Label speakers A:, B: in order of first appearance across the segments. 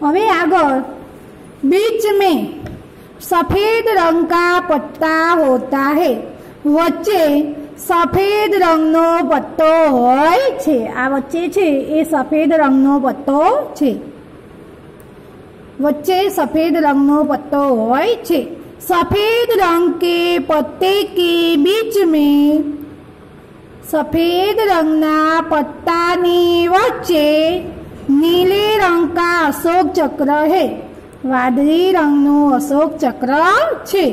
A: હવે આગળ बीच में सफेद रंग का पत्ता होता है વચ્ચે સફેદ રંગનો પત્તો હોય છે આ વચ્ચે છે એ સફેદ રંગનો પત્તો છે વચ્ચે સફેદ રંગનો પત્તો હોય છે सफेद रंग के पत्ते के बीच में સફેદ રંગના પત્તાની વચ્ચે નીલે રંગ કા અશોક ચક્ર હે વાદળી રંગનું અશોક ચક્ર છે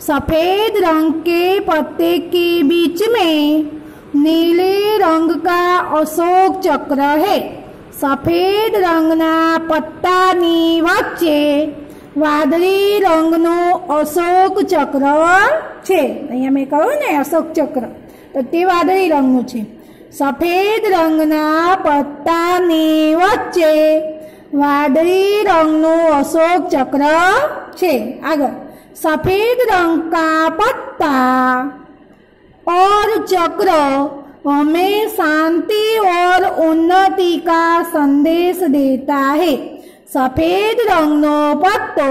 A: सफेद रंग के पत्ते के बीच में नीले रंग का अशोक चक्र है સફેદ રંગના પત્તાની વચ્ચે વાદળી રંગનું અશોક ચક્ર છે અહીંયા મેં કહ્યું ને અશોક ચક્ર તો તે વાદળી રંગનું છે સફેદ રંગના પત્તાની વચ્ચે વાદળી રંગનું અશોક ચક્ર છે આગળ सफेद रंग का पत्ता और चक्र हमें शांति और उन्नति का संदेश देता है સફેદ રંગનો પત્તો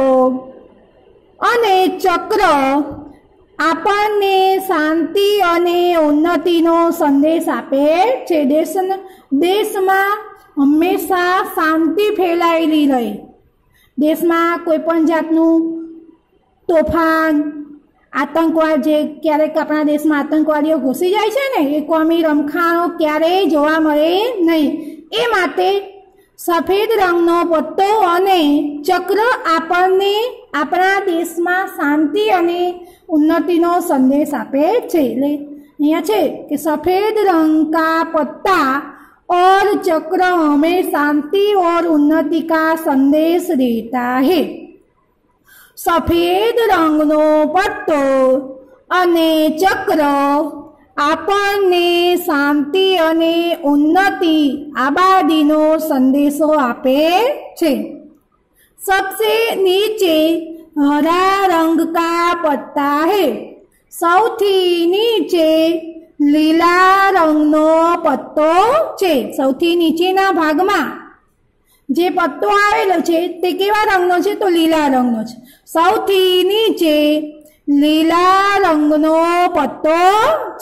A: અને ચક્ર આપણને શાંતિ અને ઉન્નતિનો સંદેશ આપે છે દેશ દેશમાં હંમેશા શાંતિ ફેલાયેલી રહે. દેશમાં કોઈ પણ જાતનું તોફાન, આતંકવાદ જે ક્યારેક આપણા દેશમાં આતંકવાદીઓ ઘૂસી જાય છે ને, એ કોમી રમખાણો ક્યારેય જોવા મળે નહીં. એ માટે સફેદ રંગનો પત્તો અને ચક્ર આપણને આપણા દેશમાં શાંતિ અને ઉન્નતિનો સંદેશ આપે છે. એટલે અહીંયા છે કે સફેદ રંગ કા પત્તા और चक्र हमें शांति और उन्नति का संदेश देता है સફેદ રંગનો પટ્ટો અને ચક્ર આપણને શાંતિ અને ઉન્નતિ આબાદીનો સંદેશો આપે છે सबसे नीचे हरा रंग का पत्ता है સૌથી નીચે લીલા રંગનો પત્તો છે સૌથી નીચેના ભાગમાં જે પત્તો આવેલો છે તે કેવા રંગનો છે તો લીલા રંગનો છે સૌથી નીચે લીલા રંગનો પત્તો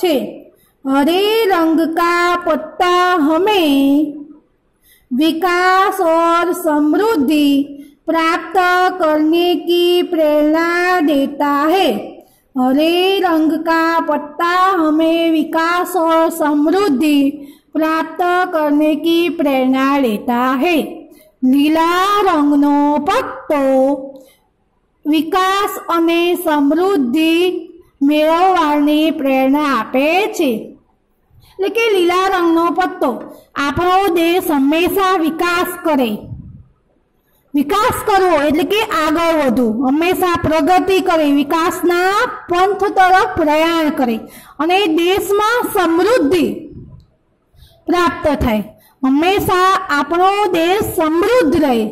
A: છે हरे रंग का पत्ता हमें विकास और समृद्धि प्राप्त करने की प्रेरणा देता है हरे रंग का पत्ता हमें विकास और समृद्धि प्राप्त करने की प्रेरणा देता है લીલા રંગનો પત્તો વિકાસ અને સમૃદ્ધિ મેળવવાની પ્રેરણા આપે છે એટલે કે લીલા રંગનો પત્તો આપણો દેશ હંમેશા વિકાસ કરે વિકાસ કરવો એટલે કે આગળ વધવું. હંમેશા પ્રગતિ કરે વિકાસના પંથ તરફ પ્રયાણ કરે અને દેશમાં સમૃદ્ધિ પ્રાપ્ત થાય. હંમેશા આપણો દેશ સમૃદ્ધ રહે.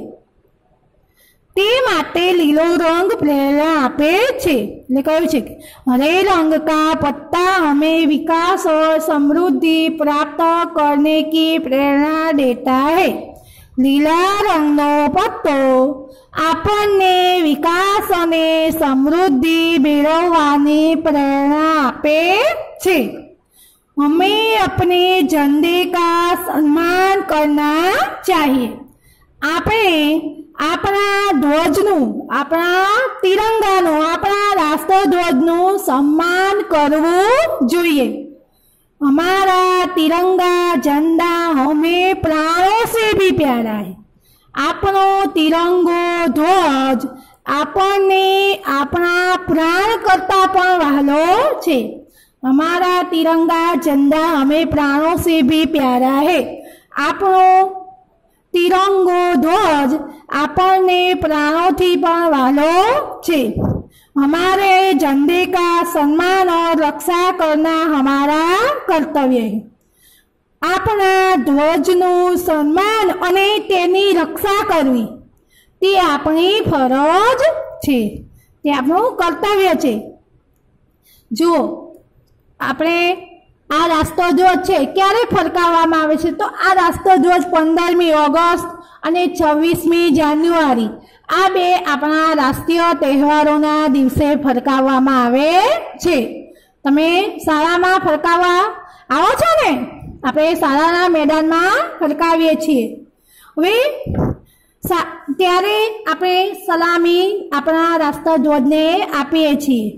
A: તે માટે લીલો રંગ પ્રેરણા આપે છે. એટલે કહ્યું છે કે, હરે રંગ કા પત્તા અમે વિકાસ और સમૃદ્ધિ પ્રાપ્ત કરને કી પ્રેરણા દેતા હૈ. લીલા રંગનો પત્તો આપણને વિકાસ અને સમૃદ્ધિ મેળવવાની પ્રેરણા આપે છે हमें अपने झंडे का सम्मान करना चाहिए આપણે આપણા ધ્વજનું આપણા તિરંગાનું આપણા રાષ્ટ્રધ્વજનું સન્માન કરવું જોઈએ हमारा तिरंगा झंडा हमें प्राणों से भी प्यारा है આપણો તિરંગો ધ્વજ આપણને આપણા પ્રાણ કરતા પણ વહાલો છે हमारा तिरंगा झंडा हमें प्राणों से भी प्यारा है આપણો તિરંગો ધ્વજ આપણને પ્રાણોથી પણ વહાલો છે हमारे झंडे का सम्मान और रक्षा करना हमारा कर्तव्य है આપણા ધ્વજનું સન્માન અને તેની રક્ષા કરવી તે આપણી ફરજ છે તે આપણું કર્તવ્ય છે જુઓ આપણે આ રાષ્ટ્રધ્વજ છે ક્યારે ફરકાવવામાં આવે છે તો આ રાષ્ટ્રધ્વજ પંદરમી ઓગસ્ટ અને છવ્વીસમી જાન્યુઆરી આ બે આપણા રાષ્ટ્રીય તહેવારોના દિવસે ફરકાવવામાં આવે છે. તમે શાળામાં ફરકાવવા આવો છો ને? આપણે શાળાના મેદાનમાં ફરકાવીએ છીએ. હવે ત્યારે આપણે સલામી આપણા રાષ્ટ્રધ્વજને આપીએ છીએ.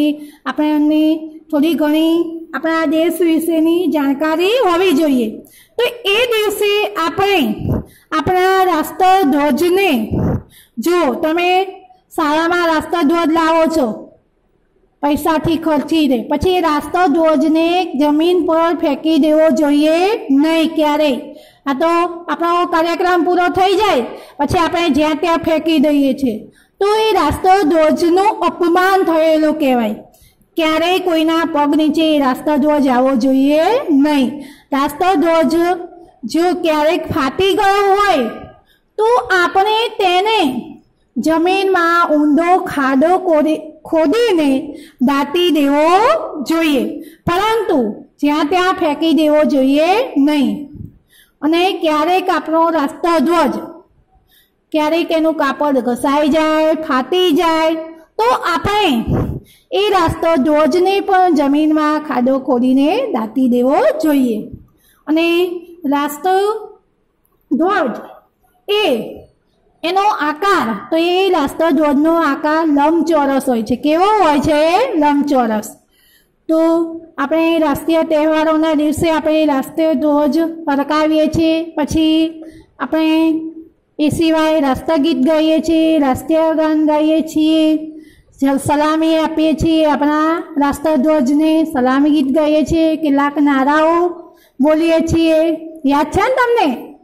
A: એ આપણે થોડી ઘણી આપણા દેશ વિશેની જાણકારી હોવી જોઈએ. તો એ દિવસે આપણે આપણા રાષ્ટ્રધ્વજને જો તમે શાળામાં રાષ્ટ્રધ્વજ લાવો છો, પૈસાથી ખર્ચીને પછી એ રાષ્ટ્રધ્વજને જમીન પર ફેંકી દેવો જોઈએ નહીં ક્યારેય. આ તો આપણો કાર્યક્રમ પૂરો થઈ જાય, પછી આપણે જ્યાં ત્યાં ફેંકી દઈએ છીએ. તો એ રાષ્ટ્રધ્વજનું અપમાન થયેલું કહેવાય. ક્યારેય કોઈના પગ નીચે એ રાષ્ટ્રધ્વજ આવવો જોઈએ નહીં. રાષ્ટ્રધ્વજ જો ક્યારેક ફાટી ગયો હોય, તો આપણે તેને જમીનમાં ઊંધો ખાડો ખોદી ખોદીને દાટી દેવો જોઈએ. પરંતુ જ્યાં ત્યાં ફેંકી દેવો જોઈએ નહીં. અને ક્યારેક આપણો રાષ્ટ્રધ્વજ ક્યારેક એનું કાપડ ઘસાઈ જાય, ફાટી જાય, તો આપણે એ રાષ્ટ્રધ્વજને પણ જમીનમાં ખાડો ખોદીને દાટી દેવો જોઈએ. અને રાષ્ટ્રધ્વજ એ એનો આકાર, તો એ રાષ્ટ્રધ્વજનો આકાર લંબચોરસ હોય છે. કેવો હોય છે? લંબચોરસ. તો આપણે રાષ્ટ્રીય તહેવારોના દિવસે આપણે રાષ્ટ્રીય ધ્વજ ફરકાવીએ છીએ. પછી આપણે એ સિવાય રાષ્ટ્ર ગીત ગાઈએ છીએ, રાષ્ટ્રીય ગાન ગાઈએ છીએ. સલામી આપીએ છીએ, આપણા રાષ્ટ્રધ્વજને સલામી ગીત ગાઈએ છીએ. કેટલાક નારાઓ બોલીએ છીએ. યાદ છે ને તમને?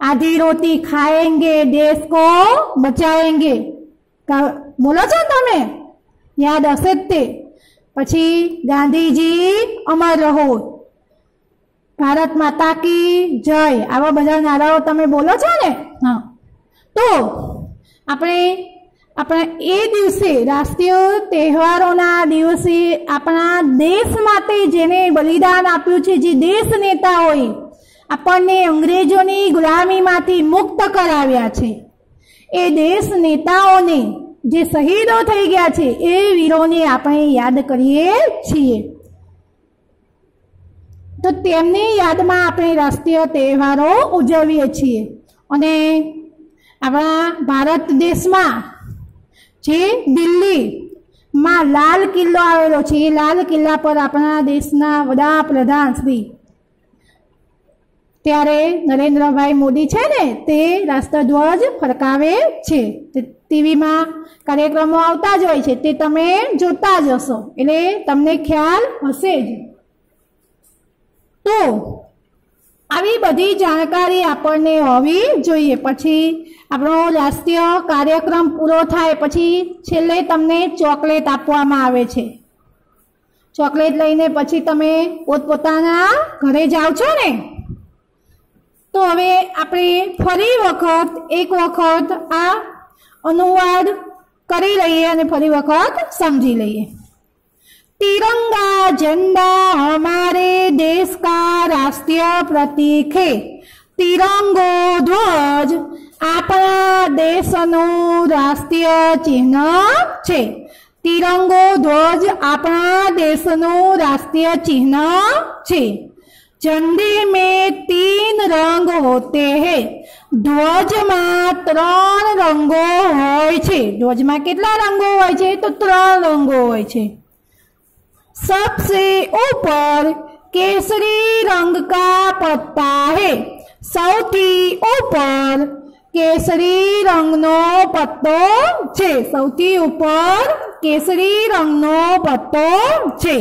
A: આધી રોટી ખાએંગે દેશ કો બચાવેંગે બોલો છો ને તમે? યાદ હશે જ તે. પછી ગાંધીજી અમર રહો. ભારત માતા કી જય. આવા બધા નારાઓ તમે બોલો છો ને? હા. તો આપણે આપણા એ દિવસે રાષ્ટ્રીય તહેવારોના દિવસે આપણા દેશ માટે જેને બલિદાન આપ્યું છે જે દેશ નેતા હોય આપણને અંગ્રેજોની ગુલામીમાંથી મુક્ત કરાવ્યા છે. એ દેશ નેતાઓને જે શહીદો થઈ ગયા છે, એ વીરોને આપણે યાદ કરીએ છીએ. તો તેમની યાદમાં આપણે રાષ્ટ્રીય તહેવારો ઉજવીએ છીએ. અને આપણા ભારત દેશમાં જે દિલ્હીમાં લાલ કિલ્લો આવેલો છે, એ લાલ કિલ્લા પર આપણા દેશના વડાપ્રધાન શ્રી ત્યારે નરેન્દ્રભાઈ મોદી છે ને, તે રાષ્ટ્રધ્વજ ફરકાવે છે. ટીવીમાં કાર્યક્રમો આવતા જ હોય છે. તે તમે જોતા જ હશો. એટલે તમને ખ્યાલ હશે જ. તો આવી બધી જાણકારી આપણને હોવી જોઈએ. પછી આપણો રાષ્ટ્રીય કાર્યક્રમ પૂરો થાય પછી છેલ્લે તમને ચોકલેટ આપવામાં આવે છે. ચોકલેટ લઈને પછી તમે પોતપોતાના ઘરે જાઓ છો ને? તો હવે આપણે ફરી વખત, એક વખત આ અનુવાદ કરી લઈએ અને ફરી વખત સમજી લઈએ. તિરંગા ઝંડા હમારે દેશ કા રાષ્ટ્રીય પ્રતિક. હે તિરંગો ધ્વજ આપણા દેશનું રાષ્ટ્રીય ચિહ્ન છે. તિરંગો ધ્વજ આપણા દેશનું રાષ્ટ્રીય ચિહ્ન છે. झंडे में तीन रंग होते हैं ધ્વજમાં ત્રણ રંગો હોય છે ધ્વજમાં કેટલા રંગો હોય છે તો ત્રણ રંગો હોય છે सबसे ऊपर केसरी रंग का पत्ता है સૌથી ઉપર કેસરી રંગનો પત્તો છે સૌથી ઉપર કેસરી રંગનો પત્તો છે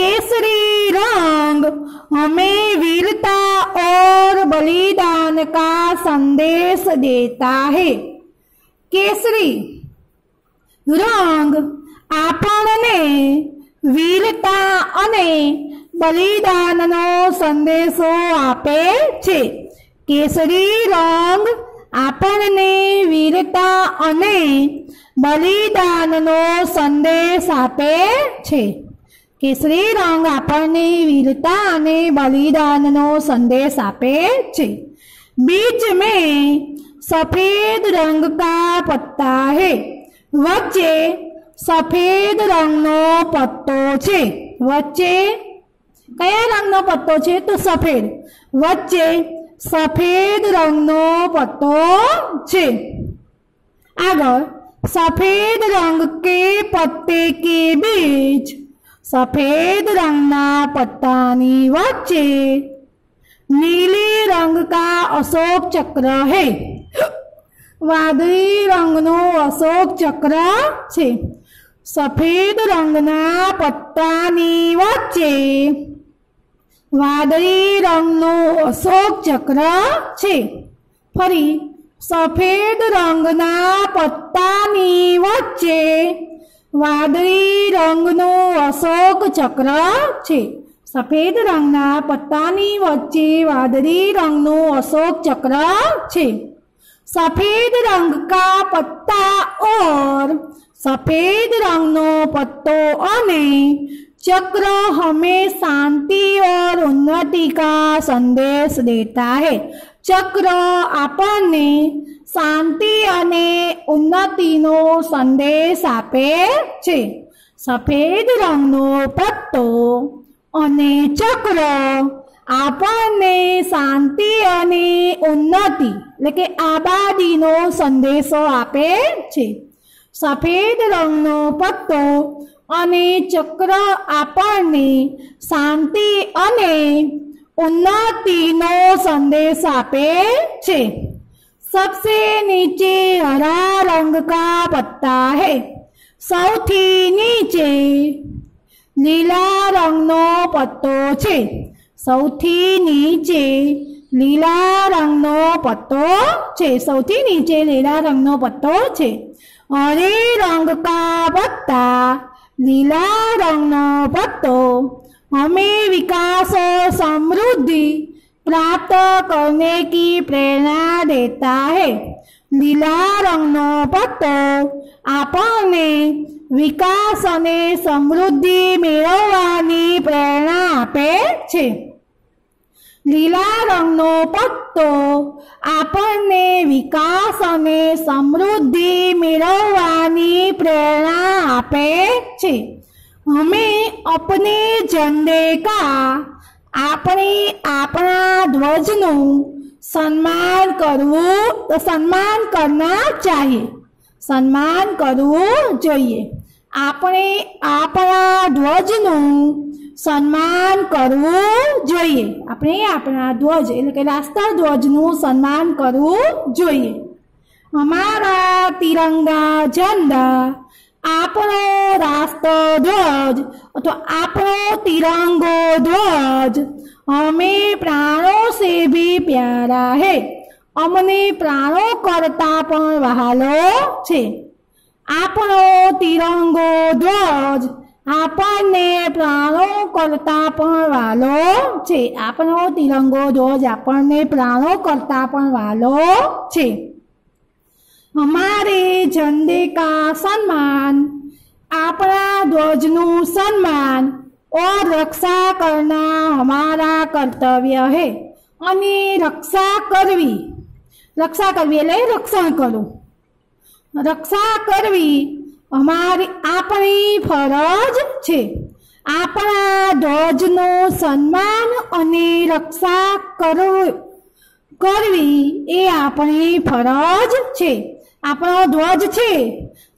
A: केसरी रंग हमें वीरता और बलिदान का संदेश देता है केसरी રંગ આપણને વીરતા અને બલિદાનનો સંદેશો આપે છે કેસરી રંગ આપણને વીરતા અને બલિદાનનો સંદેશ આપે છે કેસરી રંગ આપણને વીરતા અને બલિદાનનો સંદેશ આપે છે बीच में सफेद रंग का पत्ता है વચ્ચે સફેદ રંગનો પત્તો છે વચ્ચે કયા રંગનો પત્તો છે તો સફેદ વચ્ચે સફેદ રંગનો પત્તો છે આગળ સફેદ રંગ કે પત્તે કે બીચ સફેદ રંગના પત્તાની વચ્ચે નીલી રંગ કા અશોક ચક્ર હે. વાદળી રંગનો અશોક ચક્ર છે. સફેદ રંગના પત્તાની વચ્ચે વાદળી રંગનો અશોક ચક્ર છે. ફરી સફેદ રંગના પત્તાની વચ્ચે વાદળી રંગનું અશોક ચક્ર છે સફેદ રંગના પત્તાની વચ્ચે વાદળી રંગનું અશોક ચક્ર છે सफेद रंग का पत्ता और सफेद रंगनो पत्तो અને चक्र हमें शांति और उन्नति का संदेश देता है ચક્ર આપણને શાંતિ અને ઉન્નતિનો સંદેશ આપે છે. સફેદ રંગનો પત્તો અને ચક્ર આપણને શાંતિ અને ઉન્નતિ, એટલે કે આબાદીનો સંદેશો આપે છે. સફેદ રંગનો પત્તો અને ચક્ર આપણને શાંતિ અને ઉન્નતિનો સંદેશ આપે છે. सबसे नीचे हरा रंग का पत्ता है સૌથી નીચે લીલા રંગનો પત્તો છે સૌથી નીચે લીલા રંગનો પત્તો છે સૌથી નીચે લીલા રંગનો પત્તો છે હરે રંગ કા પત્તા લીલા રંગનો પત્તો हमें विकास और समृद्धि प्राप्त करने की प्रेरणा देता है લીલા રંગનો પત્તો આપણને વિકાસ અને સમૃદ્ધિ મેળવવાની પ્રેરણા આપે છે લીલા રંગનો પત્તો આપણને વિકાસ અને સમૃદ્ધિ મેળવવાની પ્રેરણા આપે છે हमें अपने झंडे का આપણે આપણા ધ્વજનું સન્માન કરવું તો સન્માન કરના ચાહીએ. સન્માન કરવું જોઈએ. આપણે આપણા ધ્વજનું સન્માન કરવું જોઈએ. આપણે આપણા ધ્વજ, એટલે કે રાષ્ટ્ર ધ્વજનું સન્માન કરવું જોઈએ. અમારા તિરંગા ઝંડા આપણો રાષ્ટ્રધ્વજ અથવા આપણો તિરંગો ધ્વજ. અમે પ્રાણો સે ભી પ્યારા હે. અમને પ્રાણો કરતા પણ વહાલો છે. આપણો તિરંગો ધ્વજ, આપણને પ્રાણો કરતા પણ વાલો છે. આપણો તિરંગો ધ્વજ આપણને પ્રાણો કરતા પણ વાલો છે. અમારે ઝંડે સન્માન, આપણા ધ્વજનું સન્માન ઓર રક્ષા કરના અમારા કર્તવ્ય હે. અને રક્ષા કરવી રક્ષા કરવી એટલે રક્ષણ કરવું રક્ષા કરવી અમારી, આપણી ફરજ છે. આપણા ધ્વજનું સન્માન અને રક્ષા કરવું, કરવી એ આપણી ફરજ છે. આપણો ધ્વજ છે,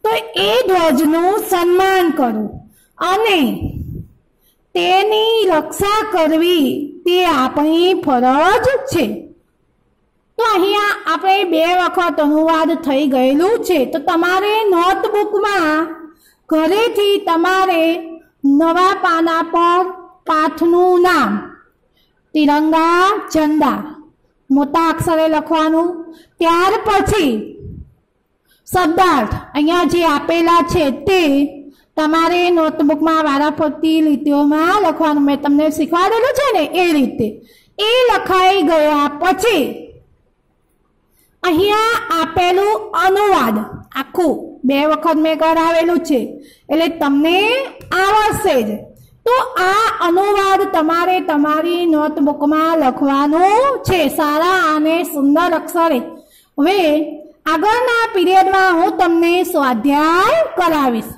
A: તો એ ધ્વજનું સન્માન કરવું અને તેની રક્ષા કરવી તે આપણી ફરજ છે. તો અહીંયા આપણે બે વખત અનુવાદ થઈ ગયેલું છે. તો તમારે નોટબુકમાં ઘરેથી તમારે નવા પાના પર પાઠનું નામ, તિરંગા ઝંડા મોટા અક્ષરે લખવાનું. ત્યાર પછી શબ્દાર્થ અહીંયા જે આપેલા છે તે તમારે નોટબુકમાં વારાફરતી લીટીઓમાં લખવાનું. મેં તમને શીખવાડેલું છે ને એ રીતે. એ લખાઈ ગયા પછી અહીંયા આપેલું અનુવાદ આખું. બે વખત મેં કરાવેલું છે. એટલે તમને આવડશે જ. તો આ અનુવાદ તમારે તમારી નોટબુકમાં લખવાનું છે. સારા અને સુંદર અક્ષરે. હવે આગળના પીરિયડમાં હું તમને સ્વાધ્યાય કરાવીશ.